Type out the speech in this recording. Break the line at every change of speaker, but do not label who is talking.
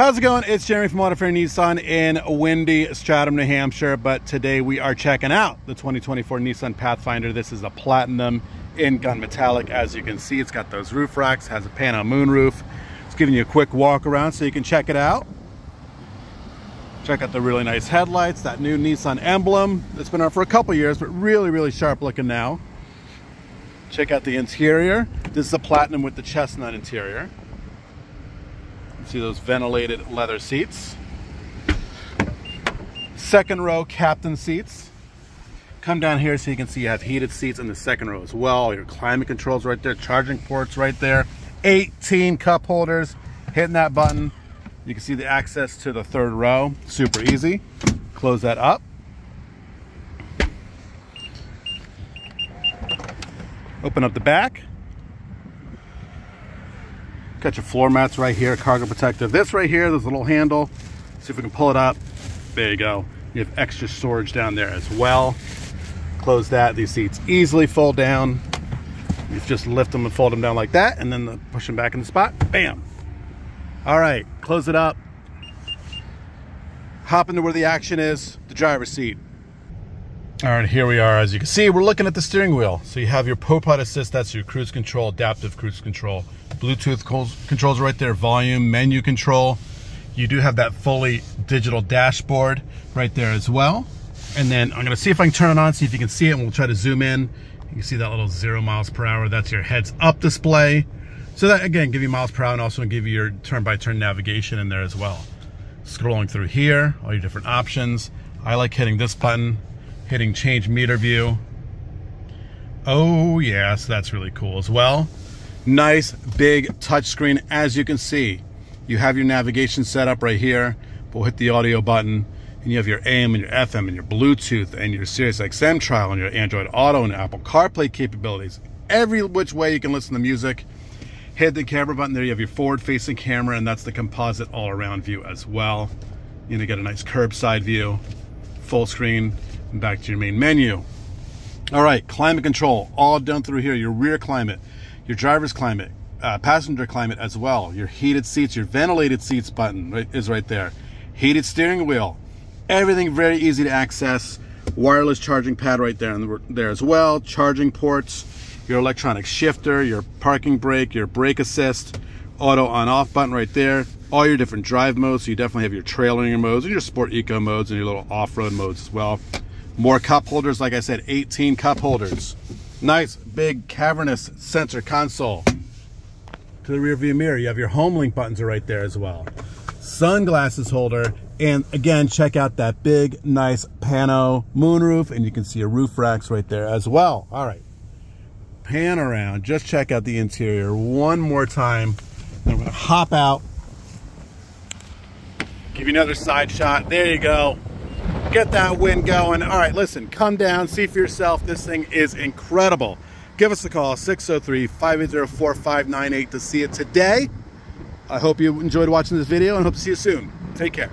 How's it going? It's Jeremy from Auto Nissan in windy Stratham, New Hampshire. But today we are checking out the 2024 Nissan Pathfinder. This is a Platinum in gunmetallic. As you can see, it's got those roof racks, has a pano moonroof. It's giving you a quick walk around so you can check it out. Check out the really nice headlights, that new Nissan emblem. It's been on for a couple years, but really, really sharp looking now. Check out the interior. This is a Platinum with the chestnut interior. See those ventilated leather seats. Second row captain seats. Come down here so you can see you have heated seats in the second row as well. Your climate controls right there, charging ports right there. 18 cup holders. Hitting that button, you can see the access to the third row. Super easy. Close that up. Open up the back. Got your floor mats right here, cargo protector. This right here, there's a little handle. See if we can pull it up. There you go. You have extra storage down there as well. Close that. These seats easily fold down. You just lift them and fold them down like that, and then push them back in the spot. Bam. All right, close it up. Hop into where the action is, the driver's seat. All right, here we are. As you can see, we're looking at the steering wheel. So you have your ProPilot Assist, that's your cruise control, adaptive cruise control. Bluetooth controls right there, volume, menu control. You do have that fully digital dashboard right there as well. And then I'm gonna see if I can turn it on, see if you can see it, and we'll try to zoom in. You can see that little zero miles per hour. That's your heads up display. So that, again, give you miles per hour and also give you your turn-by-turn -turn navigation in there as well. Scrolling through here, all your different options. I like hitting this button, hitting change meter view. Oh yes, that's really cool as well. Nice big touchscreen as you can see. You have your navigation set up right here. We'll hit the audio button and you have your AM and your FM and your Bluetooth and your Sirius XM trial and your Android Auto and Apple CarPlay capabilities. Every which way you can listen to music. Hit the camera button there. You have your forward facing camera and that's the composite all around view as well. You're gonna get a nice curbside view, full screen, back to your main menu. All right, climate control, all done through here. Your rear climate, your driver's climate, uh, passenger climate as well. Your heated seats, your ventilated seats button is right there. Heated steering wheel. Everything very easy to access. Wireless charging pad right there and there as well. Charging ports, your electronic shifter, your parking brake, your brake assist, auto on off button right there. All your different drive modes. So you definitely have your trailering modes and your sport eco modes and your little off-road modes as well. More cup holders, like I said, 18 cup holders. Nice big cavernous center console. To the rear view mirror, you have your HomeLink buttons are right there as well. Sunglasses holder, and again, check out that big, nice pano moonroof, and you can see your roof racks right there as well. All right, pan around, just check out the interior one more time. Then we're gonna hop out, give you another side shot. There you go get that wind going. All right, listen, come down, see for yourself. This thing is incredible. Give us a call, 603-580-4598 to see it today. I hope you enjoyed watching this video and hope to see you soon. Take care.